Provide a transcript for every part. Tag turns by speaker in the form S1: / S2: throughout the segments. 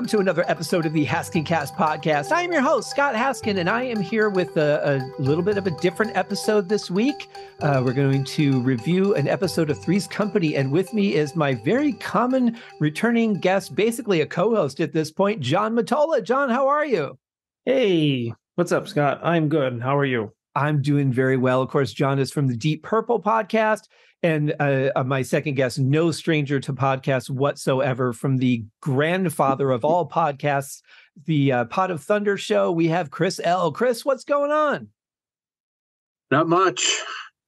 S1: welcome to another episode of the Haskin Cast podcast. I am your host, Scott Haskin, and I am here with a, a little bit of a different episode this week. Uh, we're going to review an episode of Three's Company, and with me is my very common returning guest, basically a co host at this point, John Mottola. John, how are you?
S2: Hey, what's up, Scott? I'm good. How are you?
S1: I'm doing very well. Of course, John is from the Deep Purple podcast. And uh, uh, my second guest, no stranger to podcasts whatsoever, from the grandfather of all podcasts, the uh, Pod of Thunder show. We have Chris L. Chris, what's going on?
S3: Not much.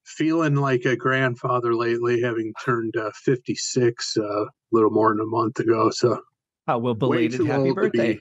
S3: Feeling like a grandfather lately, having turned uh, 56 uh, a little more than a month ago. So,
S1: oh, well, belated happy birthday.
S3: Be,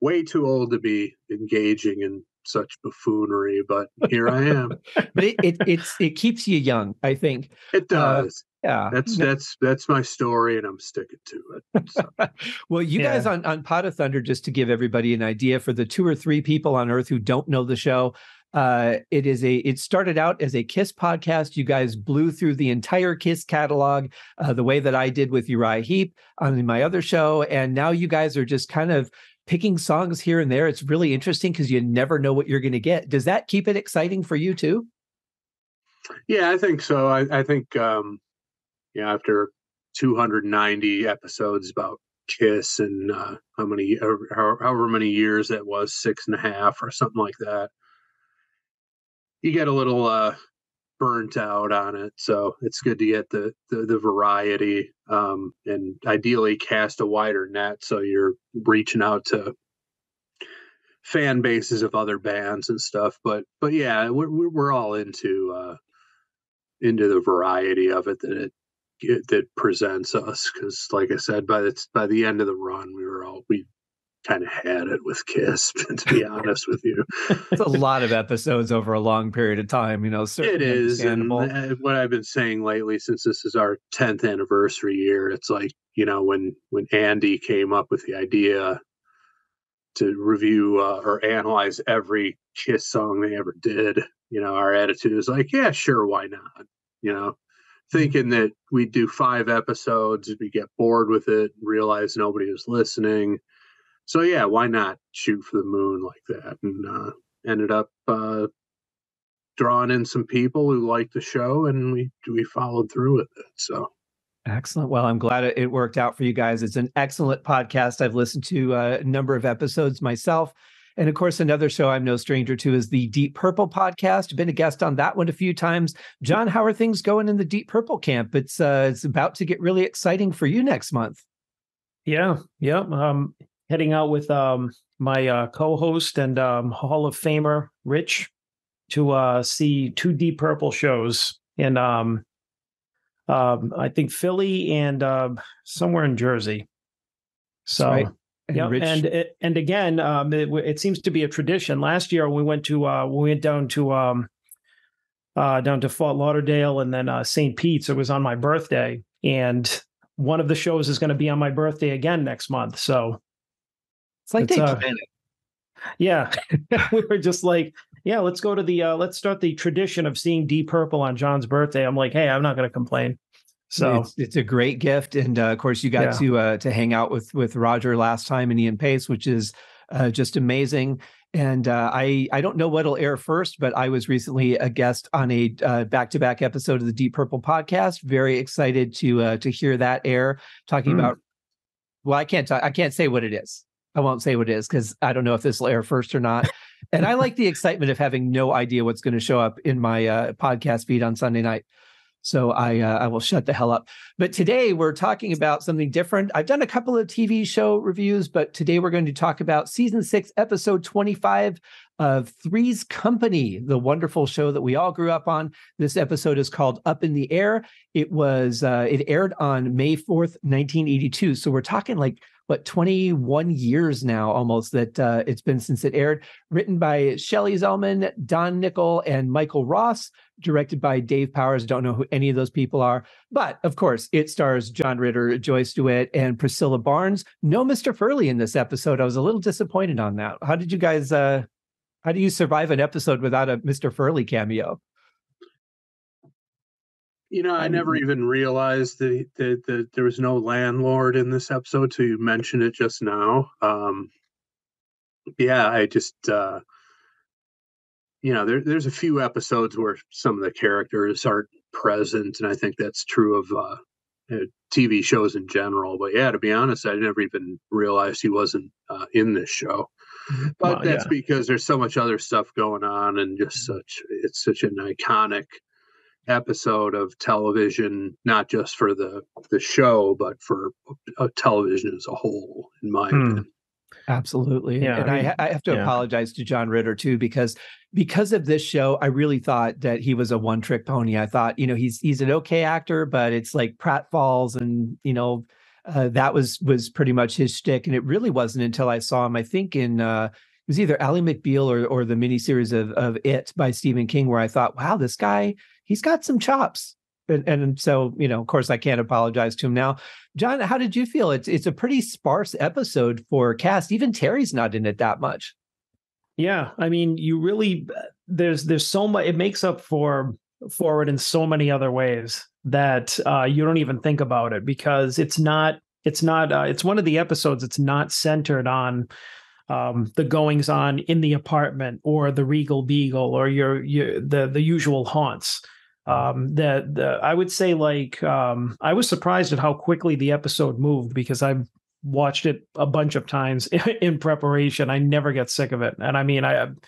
S3: way too old to be engaging in such buffoonery, but here I am.
S1: but it, it it's it keeps you young, I think.
S3: It uh, does. Uh, yeah. That's that's that's my story and I'm sticking to it. So.
S1: well, you yeah. guys on on Pod of Thunder, just to give everybody an idea for the two or three people on earth who don't know the show, uh, it is a it started out as a kiss podcast you guys blew through the entire kiss catalog uh, the way that i did with uriah heep on my other show and now you guys are just kind of picking songs here and there. It's really interesting because you never know what you're going to get. Does that keep it exciting for you too?
S3: Yeah, I think so. I, I think, um, yeah, after 290 episodes about Kiss and uh, how many, however many years that was, six and a half or something like that, you get a little uh, burnt out on it. So it's good to get the the, the variety um, and ideally cast a wider net so you're reaching out to fan bases of other bands and stuff. But but yeah, we're we're all into uh, into the variety of it that it, it that presents us because like I said by the by the end of the run we were all we kind of had it with Kiss, to be honest with you.
S1: it's a lot of episodes over a long period of time, you know.
S3: It is. And uh, what I've been saying lately, since this is our 10th anniversary year, it's like, you know, when when Andy came up with the idea to review uh, or analyze every Kiss song they ever did, you know, our attitude is like, yeah, sure, why not? You know, thinking that we'd do five episodes, we get bored with it, realize nobody was listening so yeah, why not shoot for the moon like that? And uh, ended up uh, drawing in some people who liked the show, and we we followed through with it. So
S1: excellent. Well, I'm glad it worked out for you guys. It's an excellent podcast. I've listened to uh, a number of episodes myself. And of course, another show I'm no stranger to is the Deep Purple podcast. Been a guest on that one a few times. John, how are things going in the Deep Purple camp? It's uh, it's about to get really exciting for you next month.
S2: Yeah, yeah. Um, heading out with um, my uh, co-host and um, Hall of Famer Rich to uh, see two Deep Purple shows in um, um, I think Philly and uh, somewhere in Jersey. So. Right. And yeah, Rich... and and again, um, it, it, seems to be a tradition. Last year, we went to uh, we went down to um, uh, down to Fort Lauderdale and then uh, St. Pete's. It was on my birthday, and one of the shows is going to be on my birthday again next month. So
S1: it's like it's, they uh.
S2: Yeah, we were just like, yeah, let's go to the uh, let's start the tradition of seeing Deep Purple on John's birthday. I'm like, hey, I'm not going to complain. So
S1: it's, it's, a great gift, and uh, of course, you got yeah. to uh, to hang out with with Roger last time and Ian Paice, which is uh, just amazing. And uh, I I don't know what'll air first, but I was recently a guest on a back to back episode of the Deep Purple podcast. Very excited to uh, to hear that air talking mm. about. Well, I can't talk, I can't say what it is. I won't say what it is because I don't know if this will air first or not. and I like the excitement of having no idea what's going to show up in my uh, podcast feed on Sunday night. So I uh, I will shut the hell up. But today we're talking about something different. I've done a couple of TV show reviews, but today we're going to talk about season six, episode twenty five of Three's Company, the wonderful show that we all grew up on. This episode is called Up in the Air. It was uh, it aired on May fourth, nineteen eighty two. So we're talking like what 21 years now almost that uh, it's been since it aired written by Shelley Zellman don nicholl and michael ross directed by dave powers. Don't know who any of those people are but of course it stars john ritter joyce dewitt and priscilla barnes. No mr furley in this episode. I was a little disappointed on that. How did you guys uh how do you survive an episode without a mr furley cameo
S3: You know, I, never even realized that, that, that, there was no landlord in this episode, so mention it just now. Um, yeah, I just, uh, you know, there, there's a few episodes where some of the characters aren't present, and I think that's true of uh, uh TV shows in general. But yeah, to be honest, I never even realized he wasn't uh, in this show. Mm-hmm. But well, that's yeah. because there's so much other stuff going on, and just such it's such an iconic episode of television, not just for the the show, but for uh, television as a whole. In my hmm. opinion.
S1: Absolutely. Yeah, and I, mean, I, have to yeah. apologize to John Ritter too because because of this show, I really thought that he was a one trick pony. I thought, you know, he's he's an okay actor, but it's like pratfalls and you know uh, that was was pretty much his shtick. And it really wasn't until I saw him, I think in uh, it was either Ally McBeal or or the miniseries of of It by Stephen King, where I thought, wow, this guy he's got some chops. And, and so, you know, of course, I can't apologize to him now. John, how did you feel? It's it's a pretty sparse episode for cast. Even Terri's not in it that much.
S2: Yeah, I mean, you really there's there's so much. It makes up for forward in so many other ways that uh, you don't even think about it because it's not it's not uh, it's one of the episodes. It's not centered on um, the goings on in the apartment or the Regal Beagle or your your the the usual haunts. Um, that the, I would say like um, I was surprised at how quickly the episode moved because I've watched it a bunch of times in preparation. I never get sick of it, and I mean I. am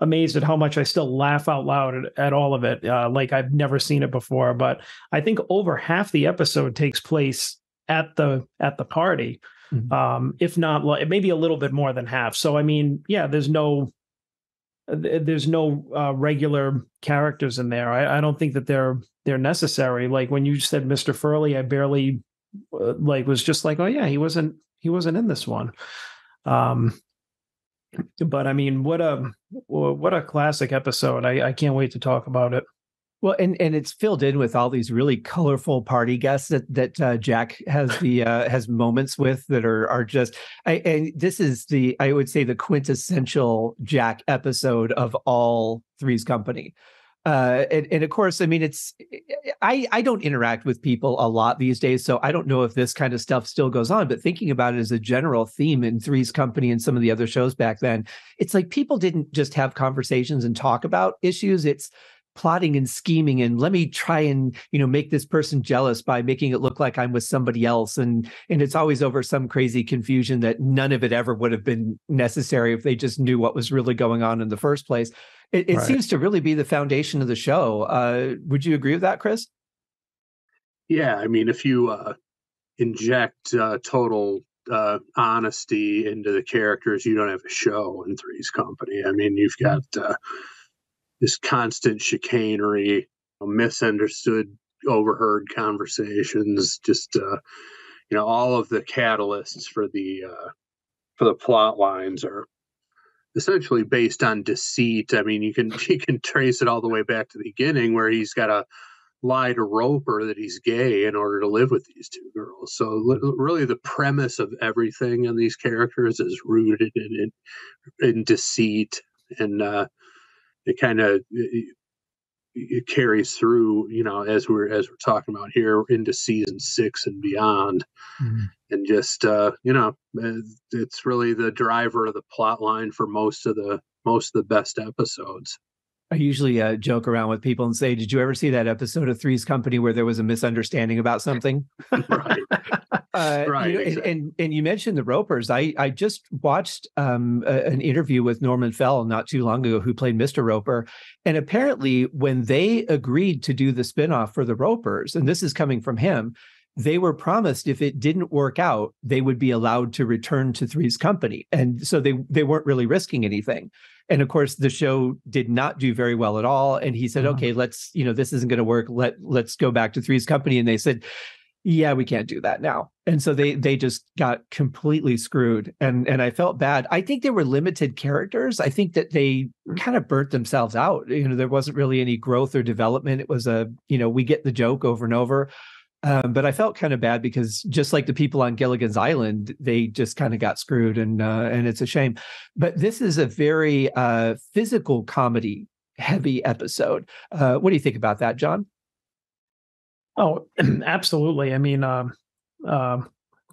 S2: amazed at how much I still laugh out loud at, at all of it, uh, like I've never seen it before. But I think over half the episode takes place at the at the party, mm-hmm. um, if not maybe a little bit more than half. So I mean, yeah, there's no there's no uh, regular characters in there. I, I, don't think that they're they're necessary. Like when you said Mr. Furley, I barely uh, like was just like, oh yeah, he wasn't he wasn't in this one. Um, but I mean, what a what a classic episode! I, I can't wait to talk about it.
S1: Well, and and it's filled in with all these really colorful party guests that that uh, Jack has the uh, has moments with that are are just. I, and this is the I would say the quintessential Jack episode of all Three's Company. Uh, and, and of course, I mean, it's I I don't interact with people a lot these days, so I don't know if this kind of stuff still goes on. But thinking about it as a general theme in Three's Company and some of the other shows back then, it's like people didn't just have conversations and talk about issues. It's plotting and scheming and let me try and you know make this person jealous by making it look like i'm with somebody else. And and it's always over some crazy confusion that none of it ever would have been necessary if they just knew what was really going on in the first place. It, it right. seems to really be the foundation of the show. Uh, would you agree with that chris?
S3: Yeah i mean if you uh, inject uh, total uh, honesty into the characters you don't have a show in three's company. I mean you've got uh, this constant chicanery, misunderstood, overheard conversations, just uh, you know, all of the catalysts for the uh, for the plot lines are essentially based on deceit. I mean, you can you can trace it all the way back to the beginning where he's got to lie to Roper that he's gay in order to live with these two girls. So really, the premise of everything in these characters is rooted in in, in deceit and uh, it kind of it, it, carries through you know as we're as we're talking about here into season six and beyond mm-hmm. and just uh you know uh, it's really the driver of the plot line for most of the most of the best episodes
S1: I usually uh, joke around with people and say, "Did you ever see that episode of Three's Company where there was a misunderstanding about something?"
S3: right, uh, right.
S1: You know, exactly. and, and, and you mentioned the Ropers. I I just watched um, a, an interview with Norman Fell not too long ago, who played Mister Roper, and apparently when they agreed to do the spinoff for the Ropers, and this is coming from him, they were promised if it didn't work out, they would be allowed to return to Three's Company, and so they they weren't really risking anything. And of course, the show did not do very well at all. And he said, uh-huh. "Okay, let's you know this isn't going to work. Let let's go back to Three's Company." And they said, "Yeah, we can't do that now." And so they they just got completely screwed. And and I felt bad. I think they were limited characters. I think that they kind of burnt themselves out. You know, there wasn't really any growth or development. It was a you know we get the joke over and over. Um, but I felt kind of bad because just like the people on Gilligan's Island, they just kind of got screwed, and uh, and it's a shame. But this is a very uh, physical comedy heavy episode. Uh, what do you think about that, John?
S2: Oh, absolutely. I mean, uh, uh,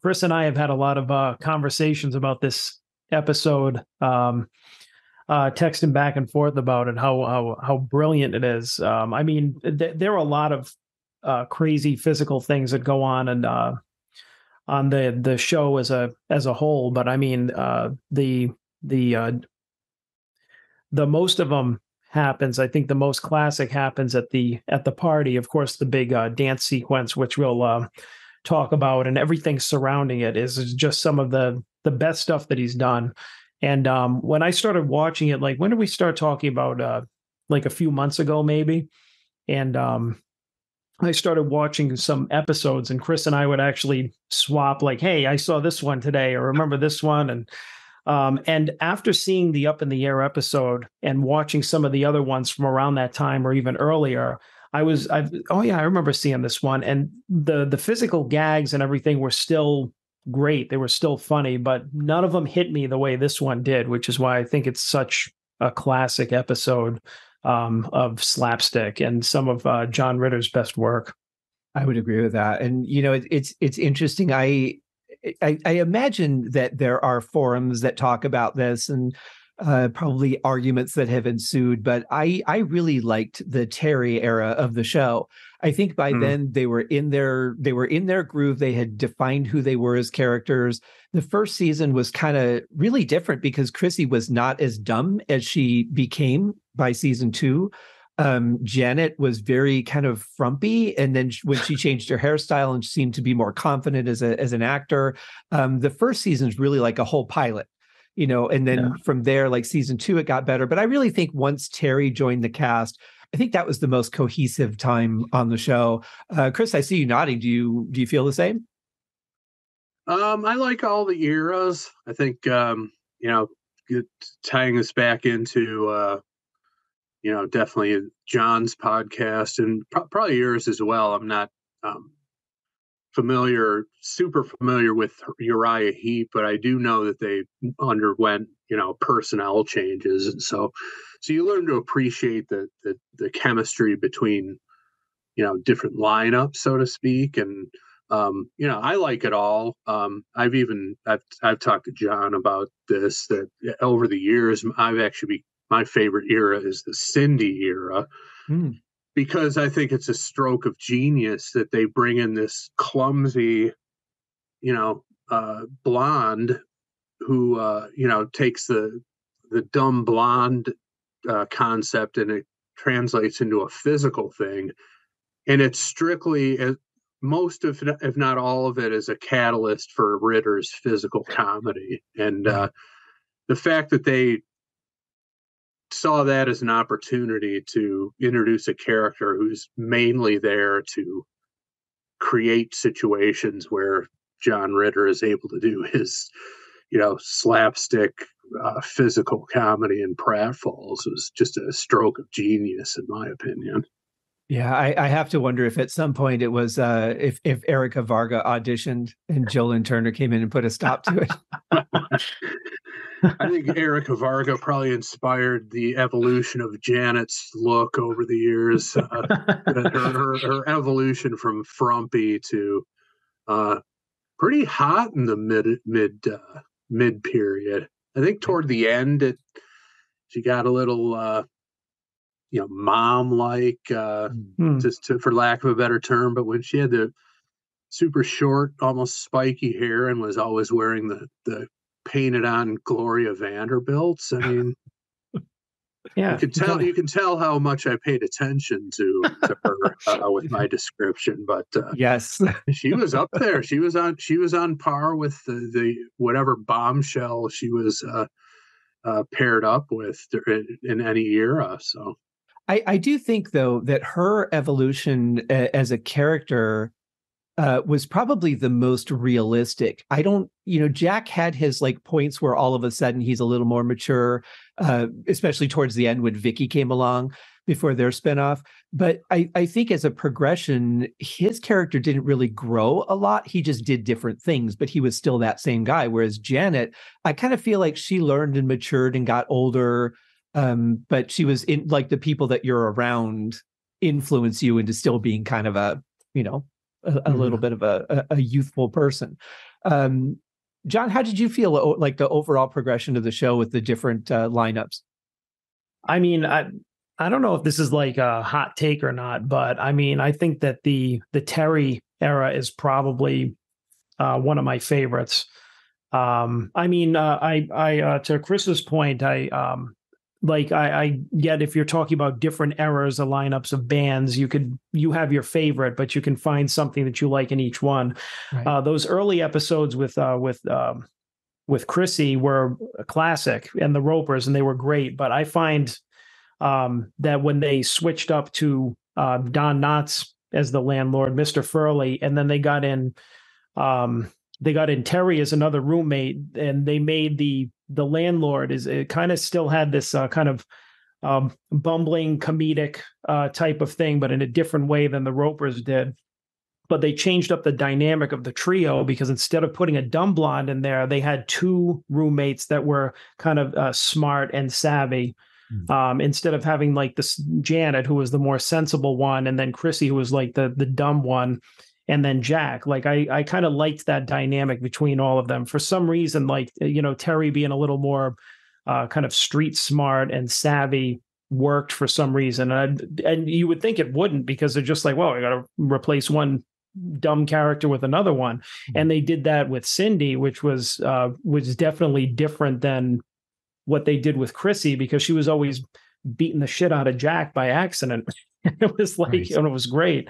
S2: Chris and I have had a lot of uh, conversations about this episode, um, uh, texting back and forth about it, how how how brilliant it is. Um, I mean, th- there are a lot of uh, crazy physical things that go on and uh, on the the show as a as a whole, but I mean, uh, the the uh, the most of them happens. I think the most classic happens at the at the party. Of course, the big uh, dance sequence, which we'll uh, talk about, and everything surrounding it is just some of the the best stuff that he's done. And um, when I started watching it, like when did we start talking about? Uh, like a few months ago, maybe. And um, I started watching some episodes, and Chris and I would actually swap, like, "Hey, I saw this one today," or "Remember this one?" And um, and after seeing the Up in the Air episode and watching some of the other ones from around that time or even earlier, I was, I've, oh yeah, I remember seeing this one, and the the physical gags and everything were still great. They were still funny, but none of them hit me the way this one did, which is why I think it's such a classic episode um, of slapstick and some of uh, John Ritter's best work.
S1: I would agree with that, and you know, it, it's it's interesting. I, I I imagine that there are forums that talk about this, and uh, probably arguments that have ensued, but I I really liked the Terri era of the show. I think by mm. then they were in their they were in their groove. They had defined who they were as characters. The first season was kind of really different because Chrissy was not as dumb as she became by season two. Um, Janet was very kind of frumpy, and then when she changed her hairstyle and seemed to be more confident as a as an actor, um, the first season is really like a whole pilot you know, and then yeah. from there, like season two, it got better. But I really think once Terri joined the cast, I think that was the most cohesive time on the show. Uh, Chris, I see you nodding. Do you do you feel the same?
S3: Um, I like all the eras. I think um, you know, tying us back into uh, you know, definitely John's podcast and pro- probably yours as well. I'm not um, familiar, super familiar with Uriah Heep, but I do know that they underwent, you know, personnel changes, and so, so you learn to appreciate the the, the chemistry between, you know, different lineups, so to speak, and um, you know, I like it all. Um, I've even I've I've talked to John about this that over the years I've actually my favorite era is the Cindy era. Mm because I think it's a stroke of genius that they bring in this clumsy, you know, uh, blonde who uh, you know takes the the dumb blonde uh, concept and it translates into a physical thing, and it's strictly uh, most of if not all of it is a catalyst for Ritter's physical comedy, and uh, the fact that they saw that as an opportunity to introduce a character who's mainly there to create situations where John Ritter is able to do his, you know, slapstick uh, physical comedy in pratfalls was just a stroke of genius, in my opinion.
S1: Yeah, I, I, have to wonder if at some point it was uh, if if Erica Varga auditioned and Jill Lynn Turner came in and put a stop to it.
S3: I think Erica Varga probably inspired the evolution of Janet's look over the years. Uh, her, her, her, evolution from frumpy to uh, pretty hot in the mid mid uh, mid period. I think toward the end, it she got a little uh, you know mom like uh mm-hmm. just to, for lack of a better term but when she had the super short almost spiky hair and was always wearing the the painted on gloria vanderbilts i mean yeah you can tell you can tell how much i paid attention to to her uh, with my description but uh,
S1: yes.
S3: she was up there. She was on she was on par with the the whatever bombshell she was uh, uh paired up with in any era so
S1: I, I do think though that her evolution a, as a character uh, was probably the most realistic. I don't, you know, Jack had his like points where all of a sudden he's a little more mature, uh, especially towards the end when Vicky came along before their spinoff. But I, I think as a progression, his character didn't really grow a lot. He just did different things, but he was still that same guy. Whereas Janet, I kind of feel like she learned and matured and got older um, but she was in like the people that you're around influence you into still being kind of a you know a, a mm-hmm. little bit of a, a, youthful person. Um, John, how did you feel like the overall progression of the show with the different uh, lineups?
S2: I mean, I I don't know if this is like a hot take or not, but I mean, I think that the the Terri era is probably uh, one of my favorites. Um, I mean, uh, I I uh, to Chris's point, I um, like I, I get if you're talking about different eras of lineups of bands, you could you have your favorite, but you can find something that you like in each one. Right. Uh, those early episodes with uh, with um, with Chrissy were a classic, and the Ropers, and they were great. But I find um, that when they switched up to uh, Don Knotts as the landlord, Mister Furley, and then they got in um, they got in Terri as another roommate, and they made the the landlord is it kind of still had this uh, kind of um, bumbling comedic uh, type of thing, but in a different way than the Ropers did. But they changed up the dynamic of the trio because instead of putting a dumb blonde in there, they had two roommates that were kind of uh, smart and savvy. Mm-hmm. Um, instead of having like this Janet, who was the more sensible one, and then Chrissy, who was like the the dumb one and then Jack. Like I I kind of liked that dynamic between all of them. For some reason, like you know, Terri being a little more uh, kind of street smart and savvy worked for some reason. And and you would think it wouldn't because they're just like, well, I got to replace one dumb character with another one. Mm-hmm. And they did that with Cindy, which was uh was definitely different than what they did with Chrissy because she was always beating the shit out of Jack by accident. it was like, nice. and it was great.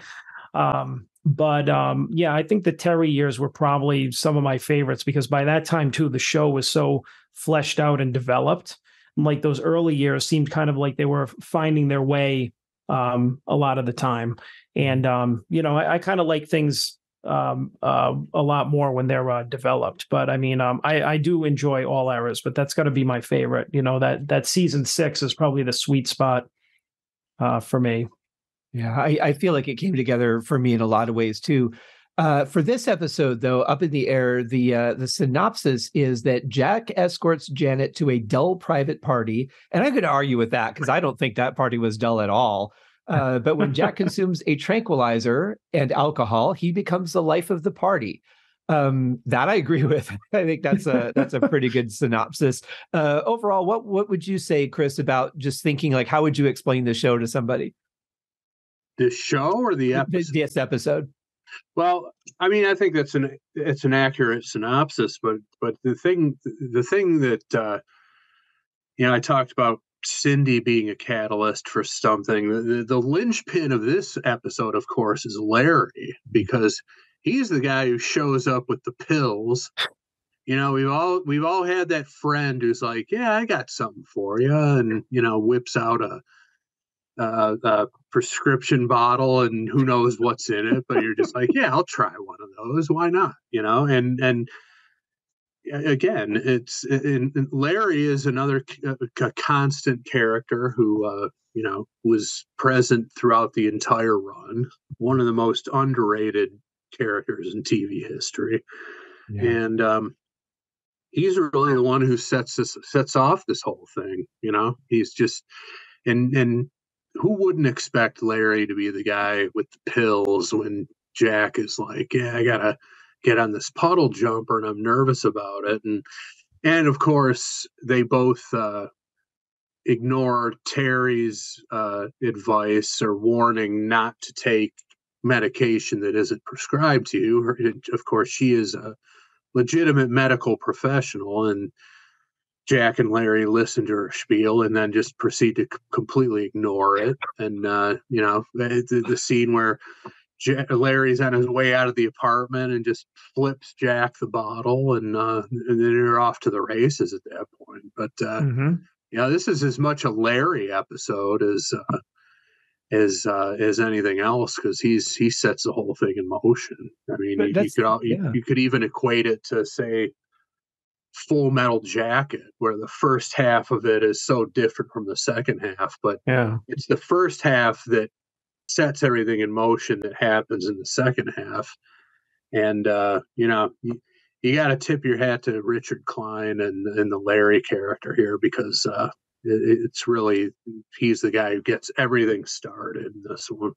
S2: Um, but um, yeah, I think the Terri years were probably some of my favorites because by that time too, the show was so fleshed out and developed. like those early years seemed kind of like they were finding their way um, a lot of the time. And um, you know, I, I kind of like things um, uh, a lot more when they're uh, developed. But I mean, um, I, I do enjoy all eras, but that's got to be my favorite. You know that that season six is probably the sweet spot uh, for me.
S1: Yeah, I, I feel like it came together for me in a lot of ways too. Uh, for this episode, though, up in the air, the uh, the synopsis is that Jack escorts Janet to a dull private party, and I could argue with that because I don't think that party was dull at all. Uh, but when Jack consumes a tranquilizer and alcohol, he becomes the life of the party. Um, that I agree with. I think that's a that's a pretty good synopsis. Uh, overall, what what would you say, Chris, about just thinking like how would you explain the show to somebody?
S3: This show or the episode?
S1: This episode.
S3: Well, I mean, I think that's an it's an accurate synopsis, but but the thing the thing that uh, you know I talked about Cindy being a catalyst for something. The, the, the linchpin of this episode, of course, is Larry because he's the guy who shows up with the pills. You know, we've all we've all had that friend who's like, "Yeah, I got something for you," and you know, whips out a uh, a prescription bottle and who knows what's in it, but you're just like, yeah, I'll try one of those. Why not? You know, and and again, it's and Larry is another a constant character who uh, you know was present throughout the entire run. One of the most underrated characters in TV history, yeah. and um, he's really the one who sets this sets off this whole thing. You know, he's just and and who wouldn't expect Larry to be the guy with the pills when Jack is like, yeah, I gotta get on this puddle jumper and I'm nervous about it. And and of course they both uh, ignore Terri's uh, advice or warning not to take medication that isn't prescribed to you. Of course, she is a legitimate medical professional and Jack and Larry listen to her spiel and then just proceed to c- completely ignore it. And uh, you know, the, the scene where J- Larry's on his way out of the apartment and just flips Jack the bottle, and uh, and then they're off to the races at that point. But uh, mm-hmm. you know, this is as much a Larry episode as uh, as uh, as anything else because he's he sets the whole thing in motion. I mean, you, you, could all, yeah. you, you could even equate it to say full metal jacket where the first half of it is so different from the second half but yeah. it's the first half that sets everything in motion that happens in the second half. And uh you know you, you got to tip your hat to richard kline and and the larry character here because uh it, it's really he's the guy who gets everything started in this one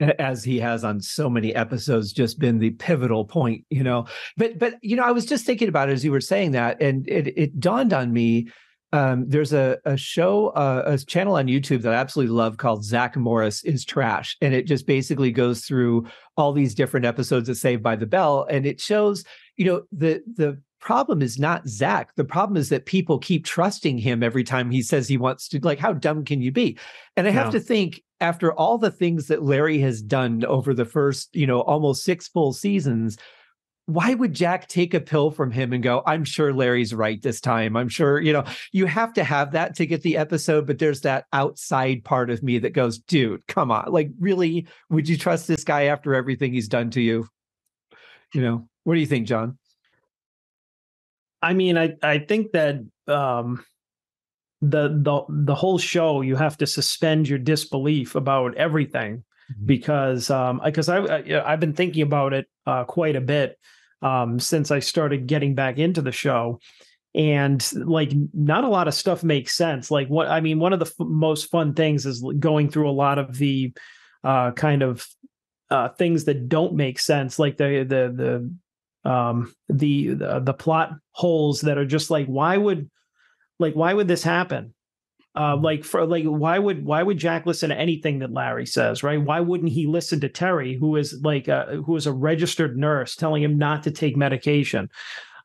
S1: as he has on so many episodes just been the pivotal point you know? But but you know i was just thinking about it as you were saying that and it, it dawned on me um, there's a, a show uh, a channel on youtube that i absolutely love called zach morris is trash and it just basically goes through all these different episodes of saved by the bell and it shows you know the the problem is not Zach. The problem is that people keep trusting him every time he says he wants to. Like, how dumb can you be? And I have to think after all the things that Larry has done over the first, you know, almost six full seasons, why would Jack take a pill from him and go, I'm sure Larry's right this time? I'm sure, you know, you have to have that to get the episode, but there's that outside part of me that goes, dude, come on. Like, really, would you trust this guy after everything he's done to you? You know, what do you think, John?
S2: I mean, I I think that um, the the the whole show you have to suspend your disbelief about everything mm-hmm. because um because I, I have been thinking about it uh, quite a bit um since I started getting back into the show and like not a lot of stuff makes sense like what I mean one of the f- most fun things is going through a lot of the uh kind of uh things that don't make sense like the the the um, the, the the plot holes that are just like why would like why would this happen? Uh, mm-hmm. like for like why would why would Jack listen to anything that Larry says right? Why wouldn't he listen to Terri who is like a, who is a registered nurse telling him not to take medication?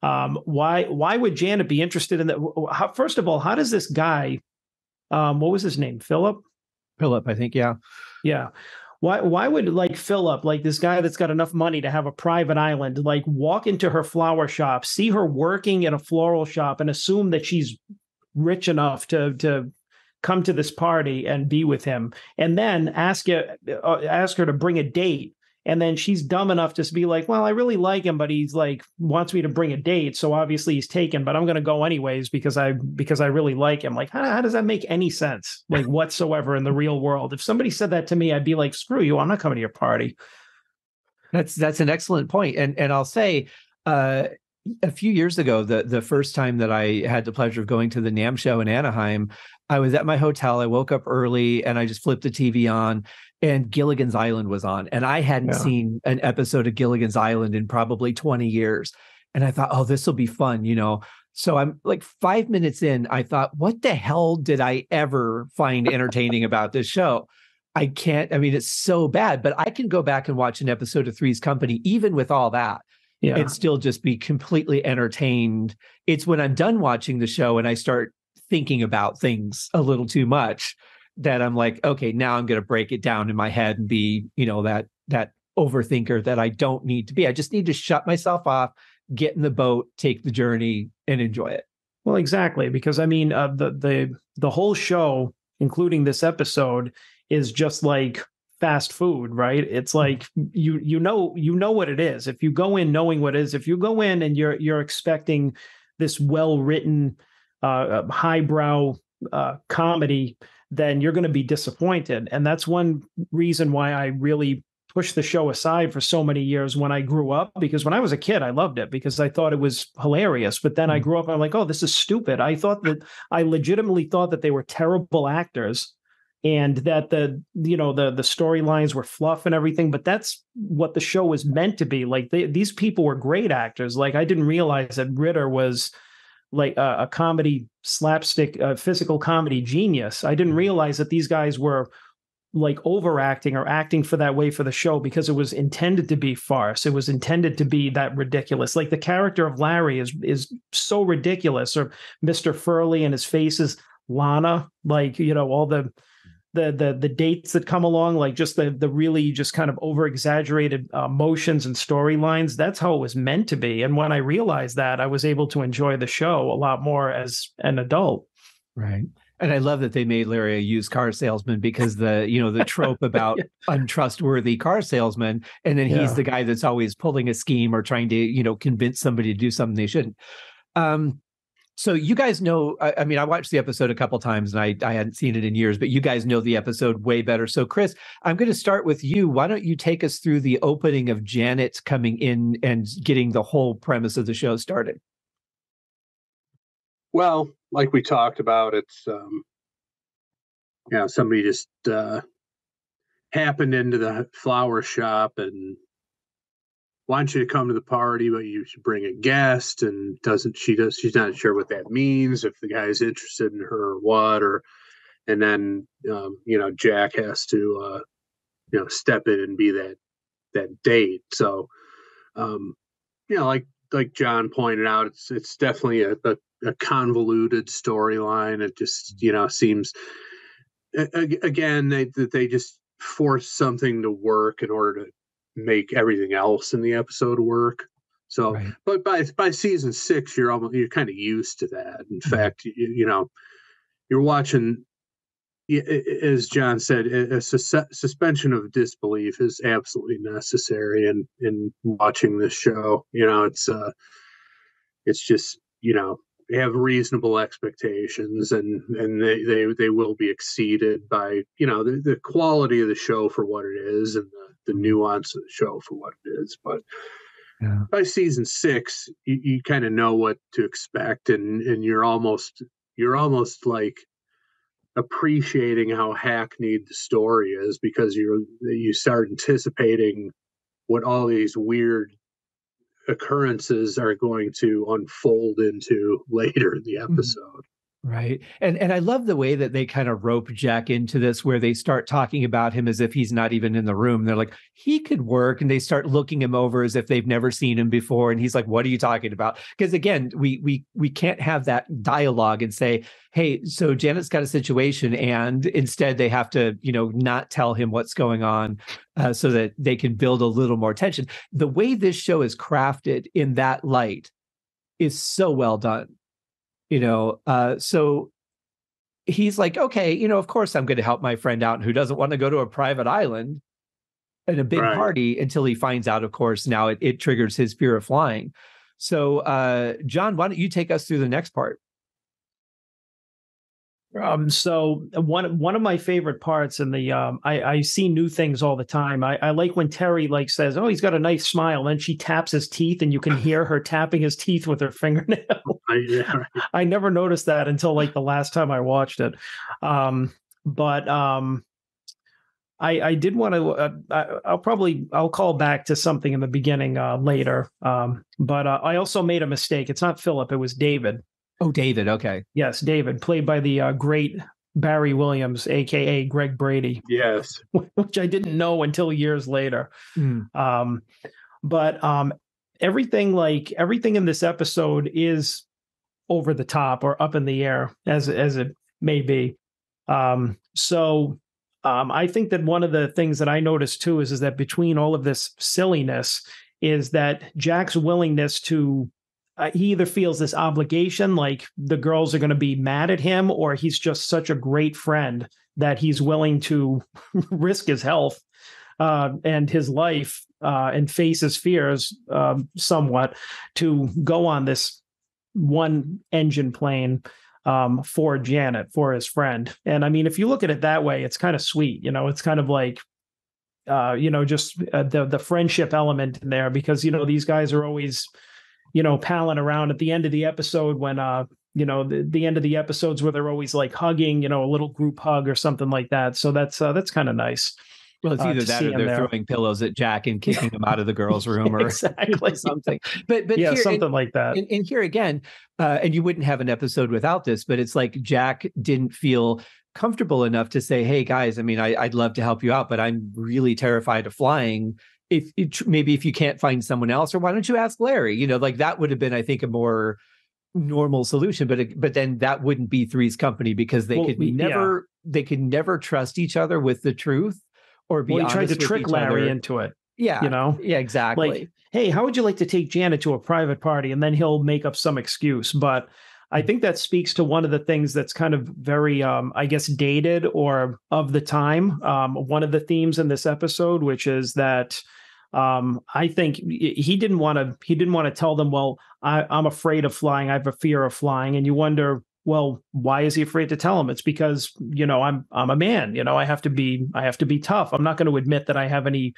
S2: Um, why why would Janet be interested in that? First of all how does this guy um, what was his name? Philip?
S1: Philip I think yeah.
S2: Yeah why why would like Philip, like this guy that's got enough money to have a private island, like walk into her flower shop, see her working in a floral shop, and assume that she's rich enough to to come to this party and be with him, and then ask you uh, ask her to bring a date and then she's dumb enough to be like, well, I really like him, but he's like wants me to bring a date, so obviously he's taken, but I'm going to go anyways because I because I really like him. Like, how, how does that make any sense, like whatsoever in the real world? If somebody said that to me, I'd be like, screw you, I'm not coming to your party.
S1: That's that's an excellent point. and and I'll say. Uh, a few years ago, the the first time that I had the pleasure of going to the NAMM show in Anaheim, I was at my hotel. I woke up early and I just flipped the TV on, and Gilligan's Island was on. And I hadn't yeah. seen an episode of Gilligan's Island in probably 20 years. And I thought, oh, this will be fun, you know. So I'm like five minutes in, I thought, what the hell did I ever find entertaining about this show? I can't, I mean, it's so bad, but I can go back and watch an episode of Three's Company, even with all that, yeah. and still just be completely entertained. It's when I'm done watching the show and I start thinking about things a little too much that I'm like, okay, now I'm going to break it down in my head and be, you know, that that overthinker that I don't need to be. I just need to shut myself off, get in the boat, take the journey, and enjoy it.
S2: Well, exactly, because I mean, uh, the the the whole show, including this episode, is just like fast food, right? It's mm-hmm. like you you know you know what it is. If you go in knowing what it is, if you go in and you're you're expecting this well written, uh, uh highbrow uh, comedy then you're going to be disappointed. And that's one reason why I really pushed the show aside for so many years when I grew up because when I was a kid I loved it because I thought it was hilarious but then I mm-hmm. grew up I'm like oh this is stupid I thought that I legitimately thought that they were terrible actors and that the you know the the storylines were fluff and everything but that's what the show was meant to be like they, these people were great actors like I didn't realize that Ritter was like a, a comedy slapstick uh, physical comedy genius. I didn't mm-hmm. realize that these guys were like overacting or acting for that way for the show because it was intended to be farce. It was intended to be that ridiculous. Like the character of Larry is is so ridiculous, or Mr. Furley and his face is Lana. Like you know all the the the the dates that come along, like just the the really just kind of over exaggerated uh, motions and storylines. That's how it was meant to be. And when I realized that, I was able to enjoy the show a lot more as an adult.
S1: Right. And I love that they made Larry a used car salesman because the you know the trope about yeah. untrustworthy car salesman, and then he's yeah. the guy that's always pulling a scheme or trying to you know convince somebody to do something they shouldn't. Um, so you guys know, I, I, mean, I watched the episode a couple times and I, I hadn't seen it in years, but you guys know the episode way better. So Chris, I'm going to start with you. Why don't you take us through the opening of Janet coming in and getting the whole premise of the show started?
S3: Well, like we talked about, it's um, you know somebody just uh, happened into the flower shop and wants you to come to the party, but you should bring a guest. And doesn't she does she's not sure what that means if the guy's interested in her or what or and then um, you know Jack has to uh, you know step in and be that that date. So um, you know, like like John pointed out, it's it's definitely a, a, a convoluted storyline. It just you know seems again they, that they just force something to work in order to make everything else in the episode work. So, right. but by by season six, you're almost you're kind of used to that. In mm-hmm. fact, you, you know, you're watching as John said, a suspension of disbelief is absolutely necessary in in watching this show. You know, it's uh, it's just you know have reasonable expectations and and they they, they will be exceeded by you know the, the quality of the show for what it is and the, the nuance of the show for what it is but yeah. by season six you, you kind of know what to expect and and you're almost you're almost like appreciating how hackneyed the story is because you you start anticipating what all these weird occurrences are going to unfold into later in the mm-hmm. episode.
S1: Right. And and I love the way that they kind of rope Jack into this where they start talking about him as if he's not even in the room. They're like, he could work. And they start looking him over as if they've never seen him before. And he's like, what are you talking about? Because again, we we we can't have that dialogue and say, hey, so Janet's got a situation, and instead they have to, you know, not tell him what's going on uh, so that they can build a little more tension. The way this show is crafted in that light is so well done you know uh, so he's like okay you know of course i'm going to help my friend out who doesn't want to go to a private island and a big right. party until he finds out of course now it, it triggers his fear of flying so uh, john why don't you take us through the next part
S2: um, so one one of my favorite parts in the um, I, I see new things all the time. I, I like when Terri like says, "Oh, he's got a nice smile," and she taps his teeth, and you can hear her tapping his teeth with her fingernail. I, yeah. I never noticed that until like the last time I watched it. Um, but um, I I did want to. Uh, I, will probably I'll call back to something in the beginning uh, later. Um, but uh, I also made a mistake. It's not Philip. It was David.
S1: Oh, David. Okay.
S2: Yes, David, played by the uh, great Barry Williams, aka Greg Brady.
S3: Yes.
S2: Which I didn't know until years later. Mm. Um, but um, everything like everything in this episode is over the top or up in the air as as it may be. Um, so um, I think that one of the things that I noticed too is is that between all of this silliness is that Jack's willingness to uh, he either feels this obligation, like the girls are going to be mad at him, or he's just such a great friend that he's willing to risk his health uh, and his life uh, and face his fears um, somewhat to go on this one engine plane um, for Janet, for his friend. And I mean, if you look at it that way, it's kind of sweet. You know, it's kind of like, uh, you know, just uh, the the friendship element in there because you know these guys are always you know, palling around at the end of the episode when uh you know the, the end of the episodes where they're always like hugging you know a little group hug or something like that so that's uh, that's kind of nice
S1: well, it's uh, either uh, that or they're there. throwing pillows at Jack and kicking him out of the girls' room or
S2: exactly
S1: something. But but
S2: yeah, here, something and, like that.
S1: And, and here again, uh, and you wouldn't have an episode without this. But it's like Jack didn't feel comfortable enough to say, "Hey guys, I mean, I, would love to help you out, but I'm really terrified of flying if it, maybe if you can't find someone else, or why don't you ask Larry? You know, like that would have been, I think, a more normal solution. But but then that wouldn't be Three's Company because they well, could never yeah. they could never trust each other with the truth or be. Well, he tried to trick
S2: Larry
S1: other.
S2: into it.
S1: Yeah,
S2: you know.
S1: Yeah, exactly.
S2: Like, hey, how would you like to take Janet to a private party? And then he'll make up some excuse, but. I think that speaks to one of the things that's kind of very, um, I guess, dated or of the time. Um, one of the themes in this episode, which is that um, I think he didn't want to. He didn't want to tell them, "Well, I, I'm afraid of flying. I have a fear of flying." And you wonder, well, why is he afraid to tell him? It's because you know I'm I'm a man. You know I have to be I have to be tough. I'm not going to admit that I have any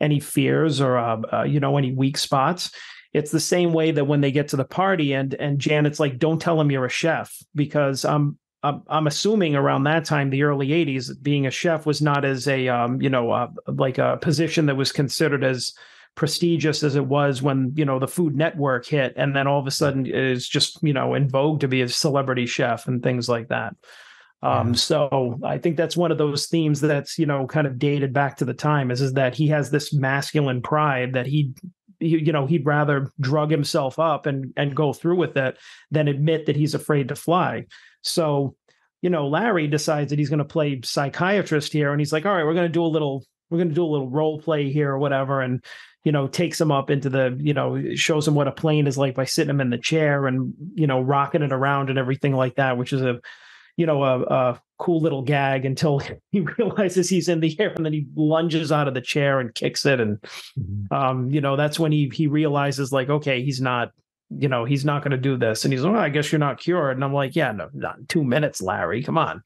S2: any fears or uh, uh, you know any weak spots. It's the same way that when they get to the party and and Janet's like, "Don't tell him you're a chef because I'm I'm, I'm assuming around that time, the early '80s, being a chef was not as a um, you know uh, like a position that was considered as prestigious as it was when you know the Food Network hit, and then all of a sudden it is just you know in vogue to be a celebrity chef and things like that. Um, so I think that's one of those themes that's you know kind of dated back to the time is is that he has this masculine pride that he, he you know he'd rather drug himself up and and go through with it than admit that he's afraid to fly. So you know Larry decides that he's going to play psychiatrist here, and he's like, all right, we're going to do a little we're going to do a little role play here or whatever, and you know takes him up into the you know shows him what a plane is like by sitting him in the chair and you know rocking it around and everything like that, which is a you know, a, a, cool little gag until he realizes he's in the air and then he lunges out of the chair and kicks it. And, mm-hmm. um, you know, that's when he, he realizes like, okay, he's not, you know, he's not going to do this. And he's like, well, I guess you're not cured. And I'm like, yeah, no, not two minutes, Larry, come on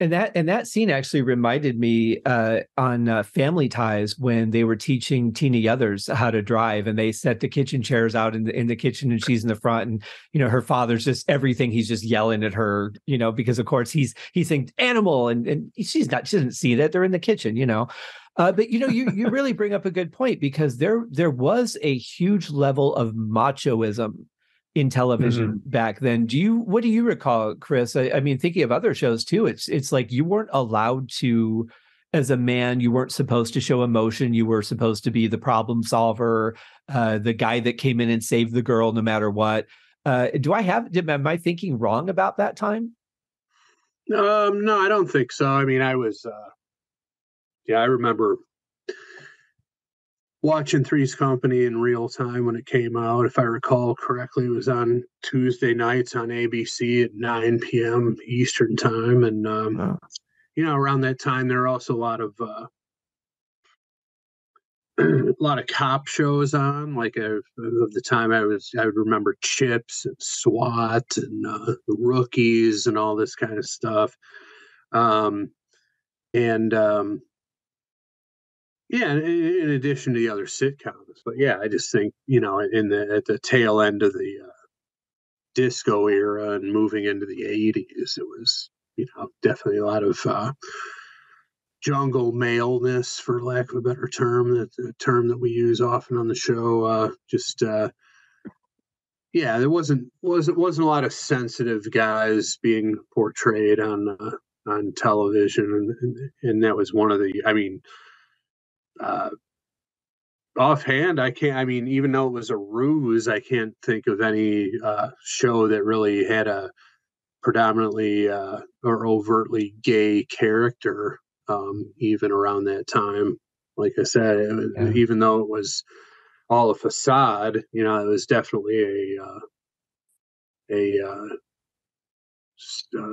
S1: and that and that scene actually reminded me uh, on uh, Family Ties when they were teaching Tina Yothers how to drive, and they set the kitchen chairs out in the in the kitchen, and she's in the front, and you know her father's just everything he's just yelling at her, you know, because of course he's he's saying animal, and and she's not she doesn't see that they're in the kitchen, you know. Uh, but you know, you you really bring up a good point because there there was a huge level of machoism in television mm-hmm. back then. Do you what do you recall, Chris? I, I, mean, thinking of other shows too, it's it's like you weren't allowed to as a man, you weren't supposed to show emotion. You were supposed to be the problem solver, uh, the guy that came in and saved the girl no matter what. Uh, do I have did, am I thinking wrong about that time?
S3: Um, no, I don't think so. I mean, I was uh yeah, I remember watching Three's Company in real time when it came out. If I recall correctly, it was on Tuesday nights on ABC at 9 p.m. Eastern time. And, um, oh. you know, around that time, there were also a lot of, uh, a lot of cop shows on. Like of the time, I was I would remember CHiPs and SWAT and uh, the Rookies and all this kind of stuff. Um, and um, yeah, in addition to the other sitcoms, but yeah, I just think you know, in the at the tail end of the uh, disco era and moving into the '80s, it was you know definitely a lot of uh, jungle maleness, for lack of a better term, that the term that we use often on the show. Uh, just uh, yeah, there wasn't wasn't wasn't a lot of sensitive guys being portrayed on uh, on television, and and that was one of the. I mean uh, offhand, I can't. I mean, even though it was a ruse, I can't think of any uh, show that really had a predominantly uh, or overtly gay character. Um, even around that time, like I said, yeah. even though it was all a facade, you know, it was definitely a uh, a, uh,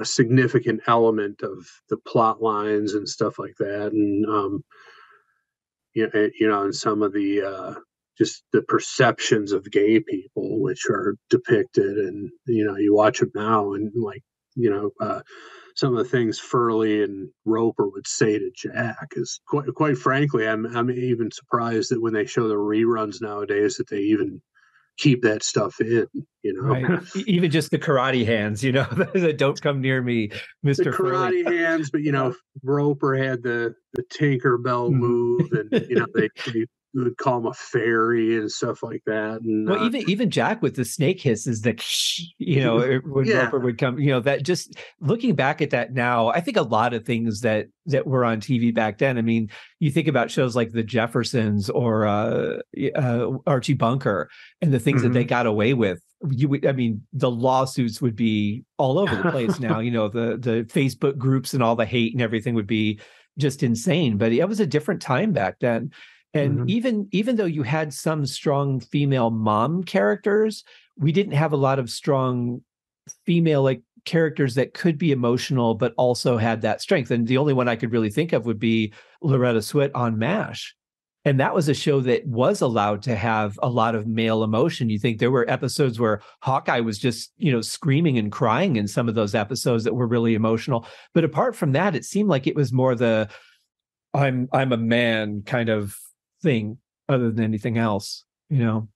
S3: a significant element of the plot lines and stuff like that, and um, you know, and some of the uh, just the perceptions of gay people, which are depicted, and you know, you watch them now, and like you know, uh, some of the things Furley and Roper would say to Jack is quite, quite frankly, I'm I'm even surprised that when they show the reruns nowadays that they even keep that stuff in, you know. Right.
S1: Even just the karate hands, you know, that don't come near me, Mister.
S3: The karate hands, but you know, Roper had the the Tinkerbell mm-hmm. move, and you know they, they would call him a fairy and stuff like that. And
S1: well, uh, even even Jack with the snake hisses, the you know when yeah. Roper would come, you know that just looking back at that now, I think a lot of things that that were on TV back then. I mean, you think about shows like The Jeffersons or uh, uh, Archie Bunker and the things mm-hmm. that they mm-hmm. got away with. You would, I mean, the lawsuits would be all over the place now. You know, the the Facebook groups and all the hate and everything would be just insane. But it was a different time back then and mm-hmm. even even though you had some strong female mom characters we didn't have a lot of strong female like characters that could be emotional but also had that strength. And the only one i could really think of would be loretta swit on mash. And that was a show that was allowed to have a lot of male emotion. You think there were episodes where hawkeye was just you know screaming and crying in some of those episodes that were really emotional. But apart from that it seemed like it was more the i'm i'm a man kind of thing other than anything else you know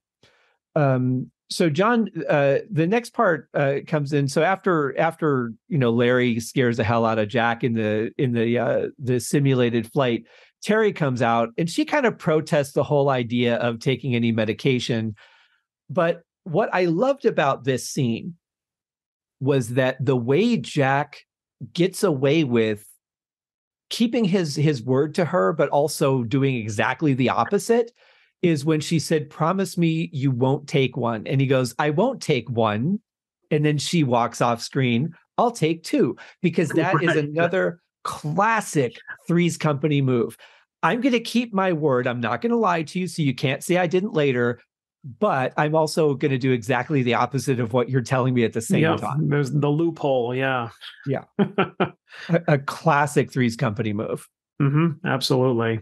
S1: um so John, uh, the next part uh, comes in. So after after you know Larry scares the hell out of Jack in the in the uh, the simulated flight, Terri comes out and she kind of protests the whole idea of taking any medication. But what I loved about this scene was that the way Jack gets away with keeping his his word to her, but also doing exactly the opposite is when she said, Promise me you won't take one. And he goes, I won't take one. And then she walks off screen. I'll take two because that right. is another classic Three's Company move. I'm going to keep my word. I'm not going to lie to you. So you can't say I didn't later. But I'm also going to do exactly the opposite of what you're telling me at the same
S2: yeah,
S1: time.
S2: There's the loophole. Yeah.
S1: Yeah. a, a, classic Three's Company move.
S2: Mm-hmm, absolutely.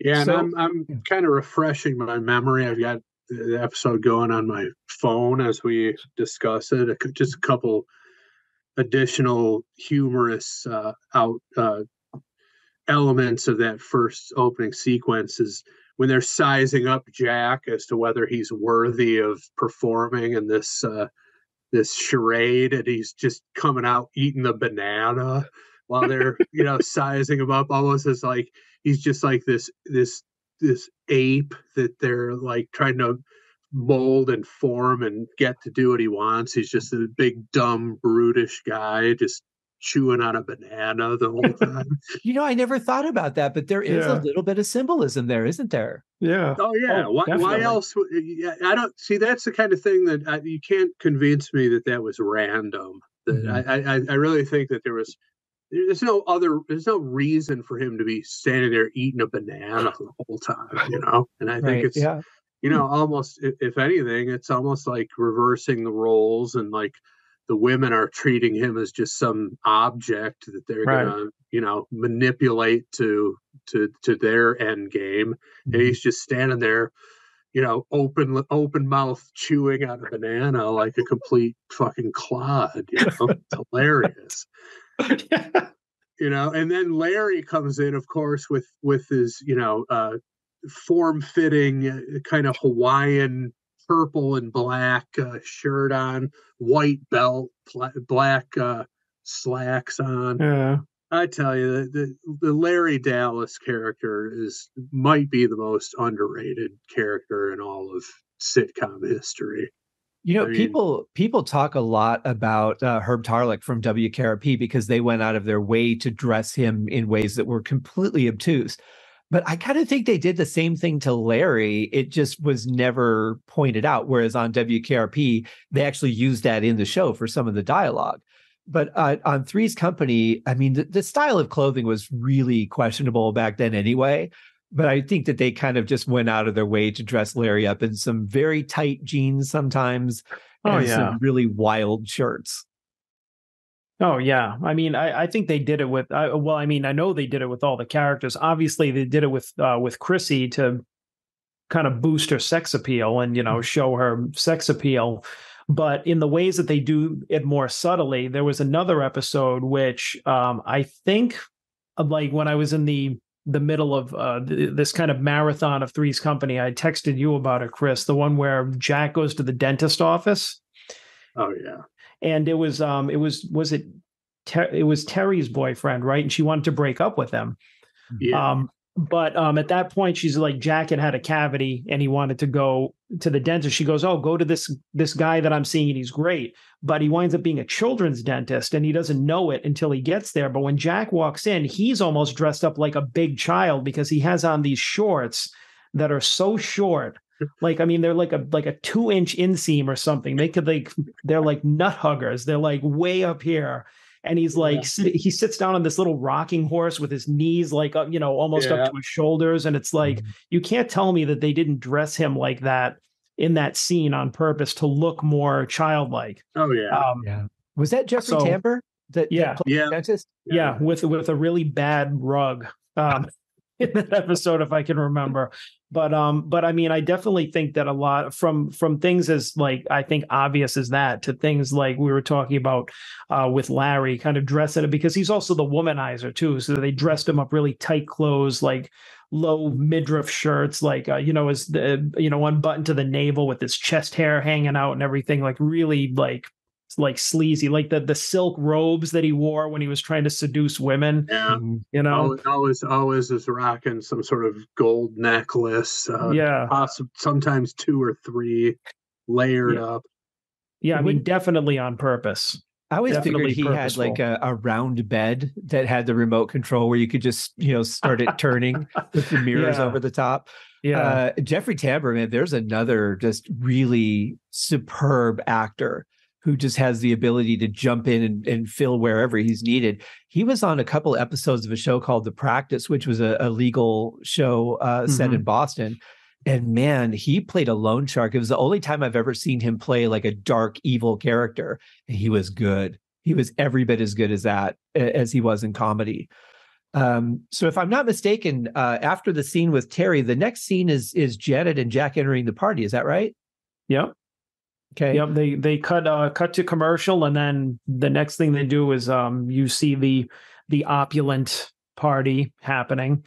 S3: Yeah. So, and I'm, I'm kind of refreshing my memory. I've got the episode going on my phone as we discuss it. Just a couple additional humorous uh, out uh, elements of that first opening sequence is when they're sizing up Jack as to whether he's worthy of performing in this uh, this charade, and he's just coming out eating the banana while they're you know sizing him up, almost as like he's just like this this this ape that they're like trying to mold and form and get to do what he wants. He's just a big dumb brutish guy, just chewing on a banana the whole time.
S1: you know, I never thought about that, but there is yeah. a little bit of symbolism there, isn't there?
S2: Yeah.
S3: Oh yeah. Oh, why, why, else? I don't see. That's the kind of thing that I, you can't convince me that that was random. That mm-hmm. I, I, I really think that there was. There's no other. There's no reason for him to be standing there eating a banana the whole time. You know, and I think right, it's. Yeah. You know, almost if anything, it's almost like reversing the roles and like the women are treating him as just some object that they're right. gonna you know manipulate to to to their end game mm-hmm. and he's just standing there you know open open mouth chewing on a banana like a complete fucking clod you know it's hilarious you know and then larry comes in of course with with his you know uh form fitting uh, kind of hawaiian purple and black uh, shirt on, white belt, pl- black uh, slacks on.
S2: Yeah.
S3: I tell you, the, the Larry Dallas character is might be the most underrated character in all of sitcom history.
S1: You know, I mean, people people talk a lot about uh, Herb Tarlek from WKRP because they went out of their way to dress him in ways that were completely obtuse. But I kind of think they did the same thing to Larry. It just was never pointed out. Whereas on WKRP, they actually used that in the show for some of the dialogue. But uh, on Three's Company, I mean, the, the style of clothing was really questionable back then anyway. But I think that they kind of just went out of their way to dress Larry up in some very tight jeans sometimes oh, and yeah. some really wild shirts.
S2: Oh yeah, I mean, I, I think they did it with. I, well, I mean, I know they did it with all the characters. Obviously, they did it with uh, with Chrissy to kind of boost her sex appeal and you know mm-hmm. show her sex appeal. But in the ways that they do it more subtly, there was another episode which um, I think, like when I was in the the middle of uh, th- this kind of marathon of Three's Company, I texted you about it, Chris. The one where Jack goes to the dentist office.
S3: Oh yeah
S2: and it was um it was was it Ter- it was Terri's boyfriend, right? And she wanted to break up with him. Yeah. Um, but um, at that point, she's like, Jack had had a cavity and he wanted to go to the dentist. She goes, "Oh, go to this this guy that I'm seeing, and he's great." But he winds up being a children's dentist, and he doesn't know it until he gets there. But when Jack walks in, he's almost dressed up like a big child because he has on these shorts that are so short like I mean, they're like a like a two inch inseam or something. They could like they're like nut huggers. They're like way up here. And he's like yeah. he sits down on this little rocking horse with his knees like up, you know, almost yeah. up to his shoulders. And it's like mm-hmm. you can't tell me that they didn't dress him like that in that scene on purpose to look more childlike.
S3: Oh yeah, um,
S1: yeah. Was that Jeffrey so, Tambor? That
S2: yeah,
S3: yeah.
S1: dentist?
S2: Yeah. yeah, with with a really bad rug. Um, in that episode if I can remember. But um, but I mean, I definitely think that a lot from from things as like I think obvious as that to things like we were talking about uh, with Larry, kind of dressing it because he's also the womanizer too. So they dressed him up really tight clothes, like low midriff shirts, like uh, you know, is the you know unbuttoned to the navel with his chest hair hanging out and everything, like really like like sleazy, like the the silk robes that he wore when he was trying to seduce women.
S3: Yeah,
S2: you know,
S3: always always, always is rocking some sort of gold necklace. Uh,
S2: yeah,
S3: possible, sometimes two or three layered
S2: yeah.
S3: up.
S2: Yeah, I mean, definitely on purpose.
S1: I always
S2: Definitely
S1: figured he had like a, a round bed that had the remote control where you could just, you know, start it turning with the mirrors
S2: Yeah.
S1: over the top.
S2: Yeah,
S1: Uh, Jeffrey Tambor, man, there's another just really superb actor who just has the ability to jump in and, and fill wherever he's needed. He was on a couple episodes of a show called The Practice, which was a, a legal show uh, set
S2: Mhm.
S1: in Boston. And man, he played a loan shark. It was the only time I've ever seen him play like a dark, evil character. And he was good. He was every bit as good as that as he was in comedy. Um, so if I'm not mistaken, uh, after the scene with Terri, the next scene is is Janet and Jack entering the party. Is that right?
S2: yep.
S1: Okay.
S2: Yep, they they cut uh cut to commercial and then the next thing they do is um you see the the opulent party happening.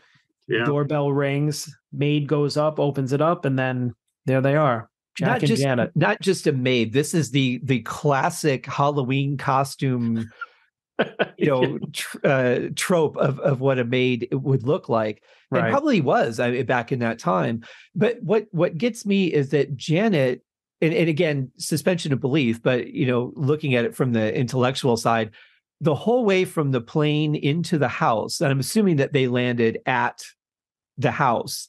S3: Yeah,
S2: Doorbell rings, maid goes up, opens it up, and then there they are. Jack
S1: not
S2: and
S1: just
S2: Janet.
S1: not just a maid. This is the the classic Halloween costume, you know, tr- uh, trope of of what a maid would look like. and
S2: right.
S1: probably was I mean, back in that time. But what what gets me is that Janet, and, and again, suspension of belief, but you know, looking at it from the intellectual side, the whole way from the plane into the house, and I'm assuming that they landed at the house.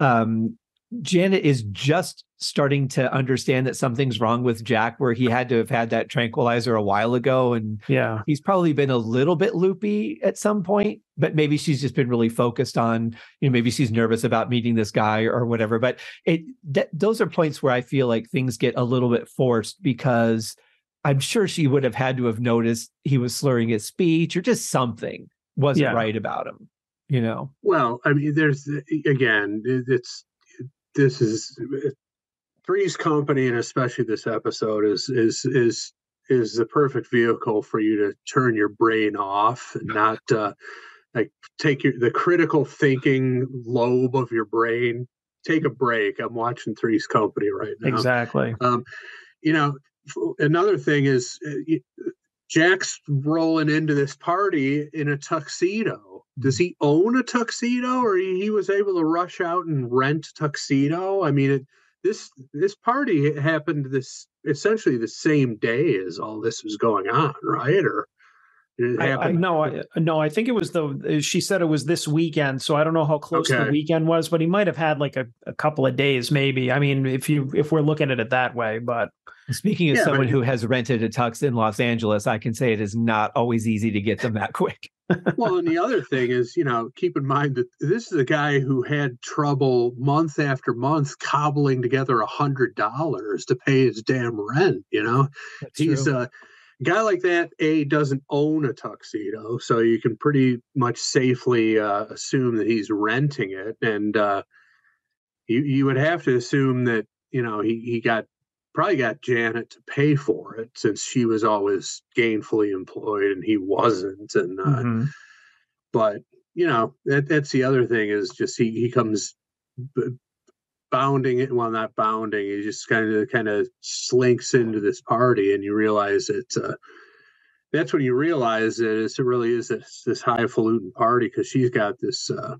S1: Um, Janet is just starting to understand that something's wrong with Jack, where he had to have had that tranquilizer a while ago, and
S2: yeah.
S1: he's probably been a little bit loopy at some point but maybe she's just been really focused on you know maybe she's nervous about meeting this guy or whatever but it that, those are points where i feel like things get a little bit forced because i'm sure she would have had to have noticed he was slurring his speech or just something wasn't
S2: Yeah.
S1: right about him you know
S3: Well, I mean, there's again, it's this is Three's Company, and especially this episode is is is is the perfect vehicle for you to turn your brain off and not uh, like take your the critical thinking lobe of your brain. Take a break. I'm watching Three's Company right now.
S2: Exactly.
S3: Um, you know, f- another thing is uh, Jack's rolling into this party in a tuxedo. Does he own a tuxedo, or he, was able to rush out and rent tuxedo? I mean, it, this this party happened this essentially the same day as all this was going on, right? Or it
S2: I, I, no, I, no, I think it was the. She said it was this weekend, so I don't know how close
S3: Okay.
S2: the weekend was, but he might have had like a, a couple of days, maybe. I mean, if you if we're looking at it that way, but
S1: speaking as
S3: Yeah, but-
S1: someone who has rented a tux in los angeles i can say it is not always easy to get them that quick
S3: well, and the other thing is, you know, keep in mind that this is a guy who had trouble month after month cobbling together a hundred dollars to pay his damn rent. You know,
S1: That's
S3: he's
S1: true.
S3: a guy like that. A doesn't own a tuxedo, so you can pretty much safely uh, assume that he's renting it, and uh, you you would have to assume that you know he he got probably got Janet to pay for it since she was always gainfully employed and he wasn't, and uh,
S2: mhm.
S3: but you know that that's the other thing is just he he comes b- bounding it well not bounding he just kind of kind of slinks into this party and you realize it's uh that's when you realize that it's, it really is this this highfalutin party because she's got this uh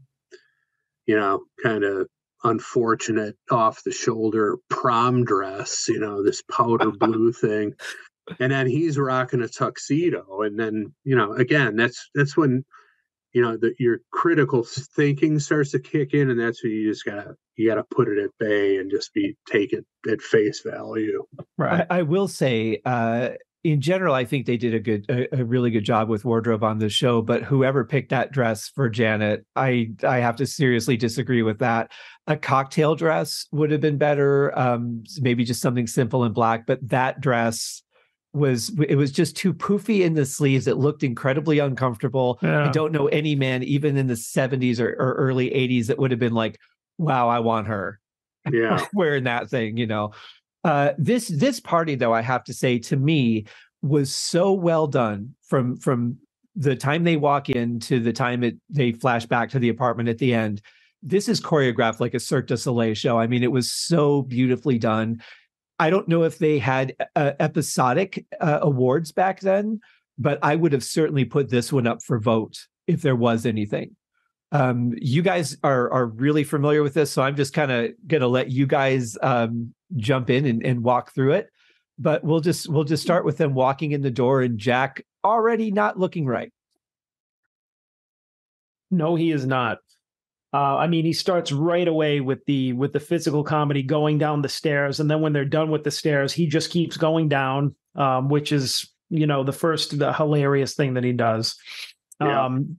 S3: you know kind of unfortunate off the shoulder prom dress you know this powder blue thing. And then he's rocking a tuxedo. And then you know again that's that's when you know that your critical thinking starts to kick in and that's when you just gotta you gotta put it at bay and just be take it at face value.
S2: Right.
S1: I, I will say, uh, in general, I think they did a good, a, a really good job with wardrobe on the show. But whoever picked that dress for Janet, I, I have to seriously disagree with that. A cocktail dress would have been better. Um, maybe just something simple and black. But that dress was, it was just too poofy in the sleeves. It looked incredibly uncomfortable. I don't know any man, even in the '70s or, or early '80s, that would have been like, "Wow, I want her."
S3: yeah
S1: wearing that thing, you know. Uh, this this party, though, I have to say, to me, was so well done from from the time they walk in to the time it they flash back to the apartment at the end. this is choreographed like a Cirque du Soleil show. I mean, it was so beautifully done. I don't know if they had uh, episodic uh, awards back then, but I would have certainly put this one up for vote if there was anything. Um, you guys are are really familiar with this, so I'm just kind of going to let you guys um, jump in and, and walk through it. But we'll just we'll just start with them walking in the door and Jack already not looking right.
S2: No, he is not. Uh, I mean, he starts right away with the with the physical comedy going down the stairs, and then when they're done with the stairs, he just keeps going down, um, which is you know the first the hilarious thing that he does. Yeah. Um,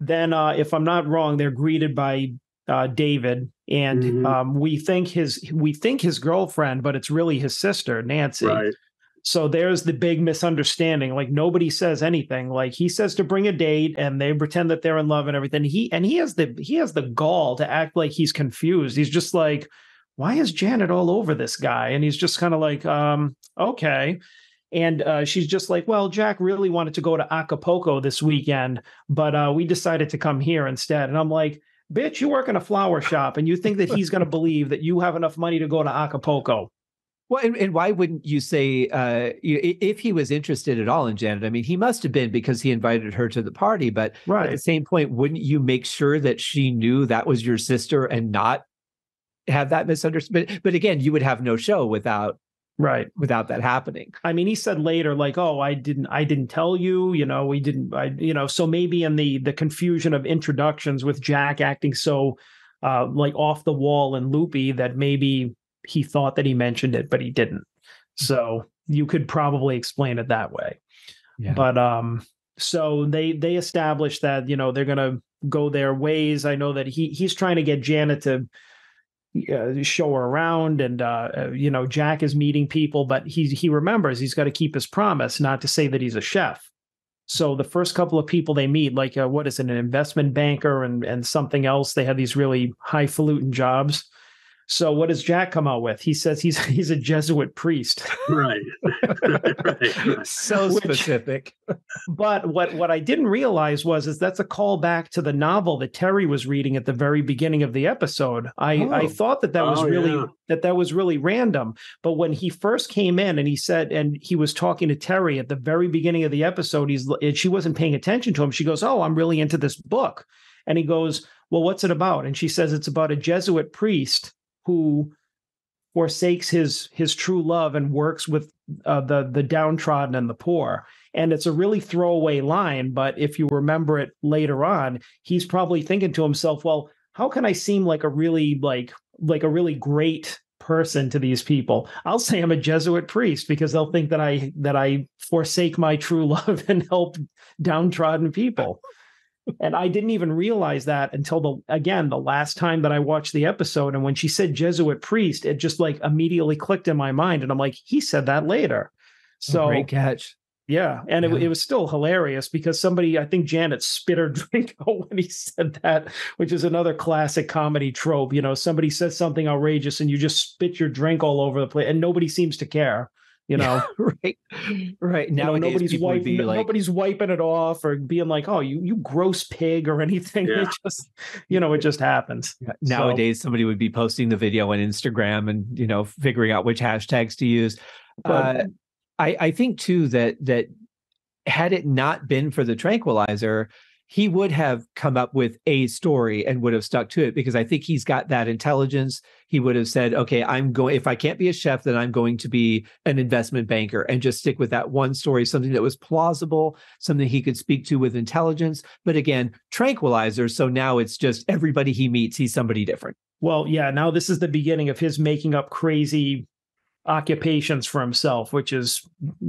S2: then, uh, if I'm not wrong, they're greeted by uh, David, and mm-hmm. um, we think his we think his girlfriend, but it's really his sister Nancy. Right. So there's the big misunderstanding. Like nobody says anything. Like he says to bring a date and they pretend that they're in love and everything. He and he has the he has the gall to act like he's confused. He's just like, why is Janet all over this guy? And he's just kind of like, um, okay. And uh, she's just like, well, Jack really wanted to go to Acapulco this weekend, but uh, we decided to come here instead. And I'm like, bitch, you work in a flower shop and you think that he's going to believe that you have enough money to go to Acapulco.
S1: Well, and, and why wouldn't you say uh, if he was interested at all in Janet? I mean, he must have been because he invited her to the party. But right. at the same point, wouldn't you make sure that she knew that was your sister and not have that misunderstood? But, but again, you would have no show without
S2: right
S1: without that happening
S2: i mean he said later like oh i didn't i didn't tell you you know we didn't i you know so maybe in the the confusion of introductions with jack acting so uh like off the wall and loopy that maybe he thought that he mentioned it, but he didn't. So you could probably explain it that way. Yeah. But um, so they they established that you know they're gonna go their ways. I know that he he's trying to get Janet to uh, show her around, and uh, uh you know Jack is meeting people, but he he remembers he's got to keep his promise not to say that he's a chef. So the first couple of people they meet, like uh, what is it, an investment banker and and something else, they have these really highfalutin jobs. So what does Jack come out with? He says he's he's a Jesuit priest.
S3: Right. right,
S1: right. So Which, specific.
S2: but what what I didn't realize was is that's a callback to the novel that Terri was reading at the very beginning of the episode. I oh. I thought that that was oh, really yeah. that that was really random. But when he first came in and he said and he was talking to Terri at the very beginning of the episode, he's she wasn't paying attention to him. She goes, "Oh, I'm really into this book." And he goes, "Well, what's it about?" And she says it's about a Jesuit priest who forsakes his his true love and works with uh, the the downtrodden and the poor. And it's a really throwaway line, but if you remember it later on, he's probably thinking to himself, "Well, how can I seem like a really like like a really great person to these people? I'll say I'm a Jesuit priest because they'll think that I that I forsake my true love and help downtrodden people." And I didn't even realize that until the again the last time that I watched the episode. And when she said Jesuit priest, it just like immediately clicked in my mind, and I'm like, he said that later. So
S1: oh, great catch.
S2: Yeah, and yeah. It, it was still hilarious because somebody, I think Janet spit her drink out when he said that, which is another classic comedy trope. You know, somebody says something outrageous and you just spit your drink all over the place, and nobody seems to care you know?
S1: Right. Right. Now
S2: you know, nobody's wiping like... nobody's wiping it off or being like oh you you gross pig or anything. Yeah. it just you know it just happens.
S1: Yeah. nowadays so, somebody would be posting the video on instagram and you know figuring out which hashtags to use. But, uh, i i think too that that had it not been for the tranquilizer he would have come up with a story and would have stuck to it because I think he's got that intelligence. He would have said, okay, I'm going, if I can't be a chef, then I'm going to be an investment banker and just stick with that one story, something that was plausible, something he could speak to with intelligence. But again, tranquilizer. So now it's just everybody he meets, he's somebody different.
S2: Well, yeah, now this is the beginning of his making up crazy occupations for himself, which is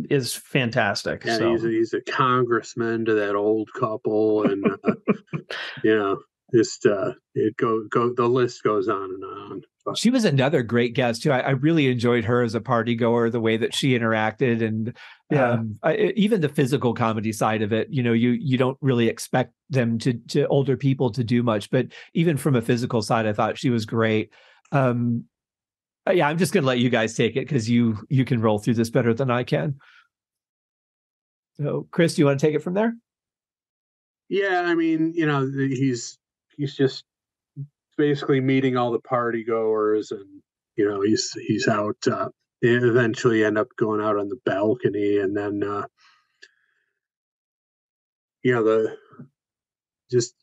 S2: is fantastic.
S3: Yeah,
S2: so.
S3: he's, a, he's a congressman to that old couple, and uh, you know, just uh, it go go. The list goes on and on.
S1: But. She was another great guest too. I, I, really enjoyed her as a party goer, the way that she interacted, and yeah. um, I, even the physical comedy side of it. You know, you you don't really expect them to to older people to do much, but even from a physical side, I thought she was great. Um, yeah, I'm just going to let you guys take it because you you can roll through this better than I can. So, Chris, do you want to take it from there?
S3: Yeah, I mean, you know, he's he's just basically meeting all the party goers, and you know he's he's out. Uh, they eventually end up going out on the balcony, and then uh, you know the just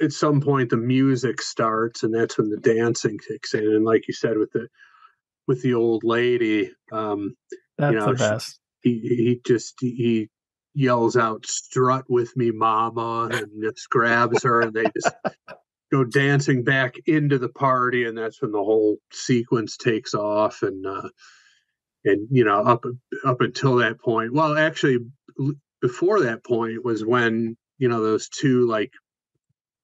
S3: at some point the music starts and that's when the dancing kicks in and like you said with the with the old lady um
S2: That's
S3: you know
S2: the best.
S3: he he just he yells out strut with me mama and just grabs her and they just go dancing back into the party and that's when the whole sequence takes off and uh and you know up up until that point well actually before that point was when you know those two like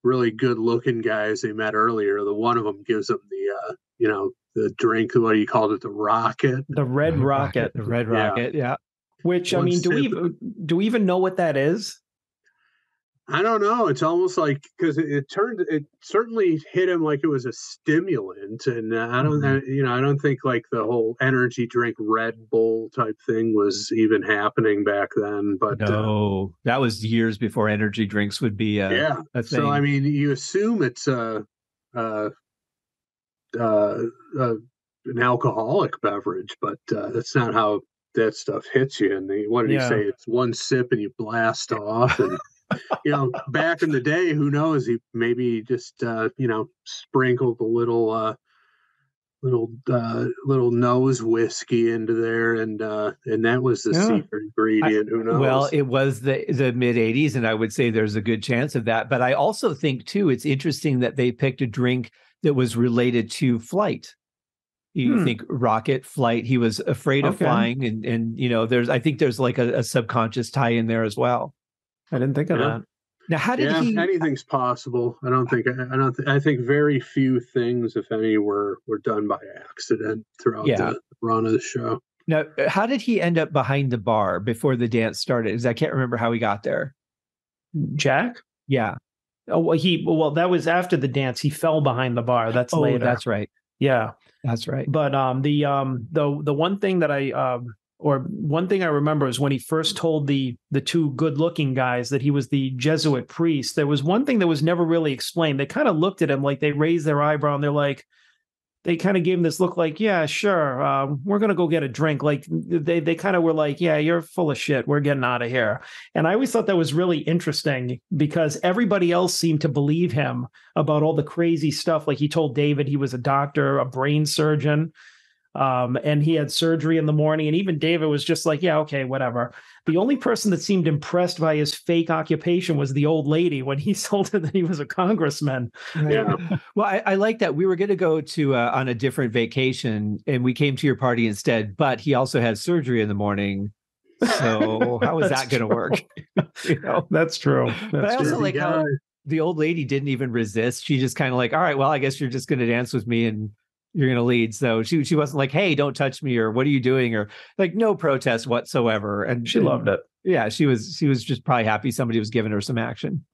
S3: really good looking guys they met earlier the one of them gives them the uh you know the drink what do you called it the rocket
S2: The Red Rocket,
S1: the red rocket. Yeah.
S2: which I
S3: One
S2: mean, do we
S3: sip.
S2: do we even know what that is?
S3: I don't know it's almost like because it, it turned it certainly hit him like it was a stimulant and uh, i don't. I- you know i don't think like the whole energy drink red bull type thing was even happening back then but uh,
S1: No, that was years before energy drinks would be a,
S3: yeah
S1: a thing.
S3: So I mean, you assume it's a, uh, uh, uh, an alcoholic beverage, but uh, that's not how that stuff hits you. And the, what did
S2: Yeah.
S3: he say? It's one sip and you blast off. And you know, back in the day, who knows? He maybe just uh, you know sprinkled a little. Uh, little uh little nose whiskey into there and uh and that was the
S2: Yeah.
S3: secret ingredient who knows
S1: Well, it was the the mid 80s and I would say there's a good chance of that, but I also think too it's interesting that they picked a drink that was related to flight. You
S2: Hmm.
S1: think rocket flight, he was afraid of flying and and you know there's I think there's like a, a subconscious tie in there as well.
S2: I didn't think of
S3: Yeah.
S2: that.
S1: Now how did
S3: yeah,
S1: he
S3: anything's possible. I don't think I don't. Th- I think very few things, if any, were were done by accident throughout
S1: Yeah.
S3: the run of the show.
S1: now how did he end up behind the bar before the dance started? Because I can't remember how he got there.
S2: Jack?
S1: Yeah.
S2: Oh, well, he well that was after the dance. He fell behind the bar. That's
S1: oh,
S2: later.
S1: that's right.
S2: yeah.
S1: That's right.
S2: But um, the um, the the one thing that I um, or one thing I remember is when he first told the the two good looking guys that he was the Jesuit priest. There was one thing that was never really explained. They kind of looked at him like they raised their eyebrow and they're like, they kind of gave him this look like, yeah, sure, uh, we're gonna go get a drink. Like they they kind of were like, yeah, you're full of shit. We're getting out of here. And I always thought that was really interesting because everybody else seemed to believe him about all the crazy stuff. Like he told David he was a doctor, a brain surgeon, um, and he had surgery in the morning. And even David was just like, yeah, okay, whatever. The only person that seemed impressed by his fake occupation was the old lady when he told her that he was a congressman.
S3: Yeah,
S1: Well, I, I like that. We were going to go to uh, on a different vacation, and we came to your party instead. But he also had surgery in the morning, so how is that going to work? you know,
S2: That's true.
S1: but I also
S2: true.
S1: like how the old lady didn't even resist. She just kind of like, all right, well, I guess you're just going to dance with me and you're going to lead. So she she wasn't like, hey, don't touch me or what are you doing or like no protest whatsoever. And
S2: She loved it.
S1: Yeah, she was she was just probably happy somebody was giving her some action.